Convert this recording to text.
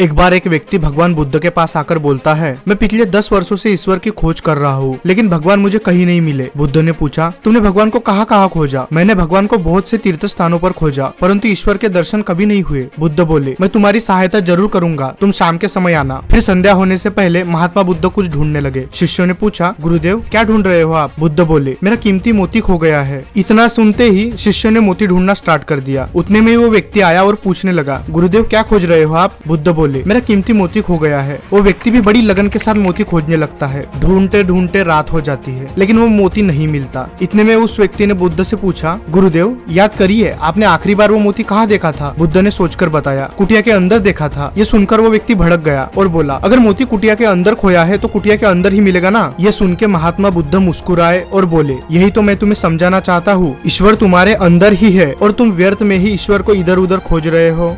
एक बार एक व्यक्ति भगवान बुद्ध के पास आकर बोलता है, मैं पिछले दस वर्षों से ईश्वर की खोज कर रहा हूँ, लेकिन भगवान मुझे कहीं नहीं मिले। बुद्ध ने पूछा, तुमने भगवान को कहाँ कहाँ खोजा? मैंने भगवान को बहुत से तीर्थ स्थानों पर खोजा, परंतु ईश्वर के दर्शन कभी नहीं हुए। बुद्ध बोले, मैं तुम्हारी सहायता ज़रूर करूँगा, तुम शाम के समय आना। फिर संध्या होने से पहले महात्मा बुद्ध कुछ ढूँढने लगे। शिष्यों ने पूछा, गुरुदेव, क्या ढूंढ रहे हो आप? बुद्ध बोले, मेरा कीमती मोती खो गया है। इतना सुनते ही शिष्यों ने मोती ढूंढना स्टार्ट कर दिया। उतने में वो व्यक्ति आया और पूछने लगा, गुरुदेव, क्या खोज रहे हो आप? बुद्ध बोले मेरा कीमती मोती खो गया है। वो व्यक्ति भी बड़ी लगन के साथ मोती खोजने लगता है। ढूंढते ढूंढते रात हो जाती है, लेकिन वो मोती नहीं मिलता। इतने में उस व्यक्ति ने बुद्ध से पूछा, गुरुदेव, याद करिए, आपने आखिरी बार वो मोती कहाँ देखा था? बुद्ध ने सोचकर बताया, कुटिया के अंदर देखा था। ये सुनकर वो व्यक्ति भड़क गया और बोला, अगर मोती कुटिया के अंदर खोया है तो कुटिया के अंदर ही मिलेगा ना? ये सुन के महात्मा बुद्ध मुस्कुराए और बोले, यही तो मैं तुम्हें समझाना चाहता हूँ। ईश्वर तुम्हारे अंदर ही है और तुम व्यर्थ में ही ईश्वर को इधर उधर खोज रहे हो।